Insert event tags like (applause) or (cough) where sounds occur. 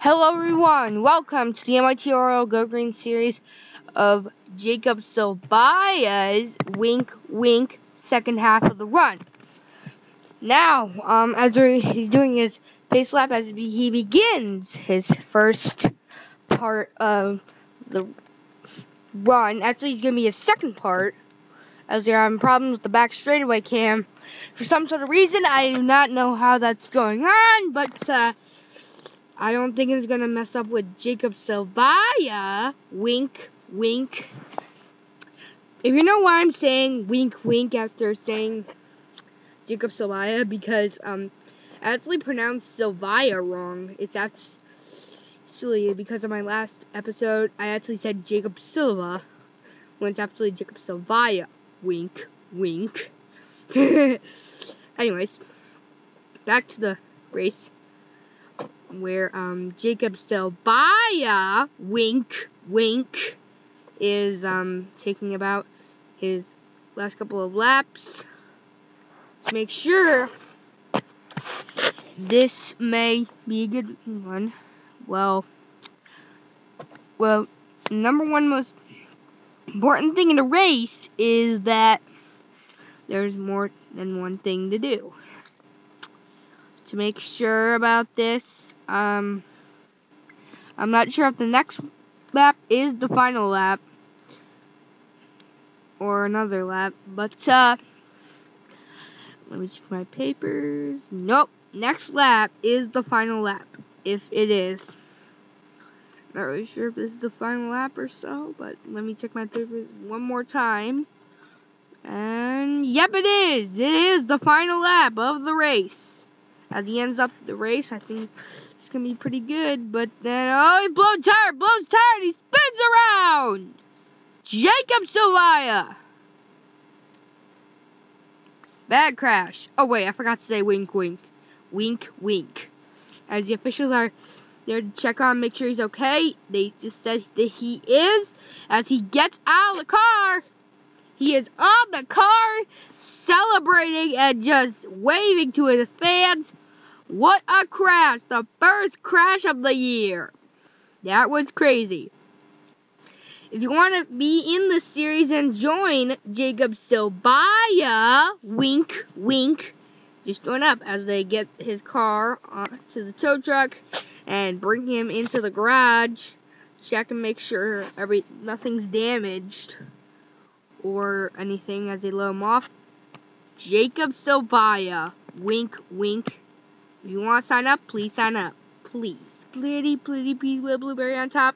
Hello everyone, welcome to the MIT Royal Go Green series of Jacob Sobaya's Wink Wink second half of the run. Now, um, as he's doing his pace lap as he begins his first part of the run, actually he's going to be his second part, as they're having problems with the back straightaway cam. For some sort of reason, I do not know how that's going on, but, uh, I don't think it's gonna mess up with Jacob Sobaya. Wink, wink. If you know why I'm saying wink, wink after saying Jacob Sobaya, because um, I actually pronounced Siliva wrong. It's actually because of my last episode, I actually said Jacob Silva when it's actually Jacob Siliva. Wink, wink. (laughs) Anyways, back to the race where um, Jacob Selbaya, wink, wink, is um, taking about his last couple of laps to make sure this may be a good one. Well, well, number one most important thing in a race is that there's more than one thing to do to make sure about this. Um, I'm not sure if the next lap is the final lap or another lap, but uh, let me check my papers. Nope, next lap is the final lap. If it is, not really sure if this is the final lap or so, but let me check my papers one more time. And yep, it is. It is the final lap of the race as he ends up the race. I think it's gonna be pretty good. But then, oh, he blows tire, blows tire, he spins around. Jacob Siliva. Bad crash. Oh wait, I forgot to say wink, wink, wink, wink. As the officials are there to check on, make sure he's okay. They just said that he is. As he gets out of the car, he is on the car, celebrating and just waving to his fans. What a crash! The first crash of the year. That was crazy. If you want to be in the series and join Jacob Sobaya, wink, wink, just join up as they get his car to the tow truck and bring him into the garage. Check and make sure every nothing's damaged or anything as they load him off. Jacob Sobaya, wink, wink. If you want to sign up, please sign up. Please. Pretty, pretty, pretty blueberry on top.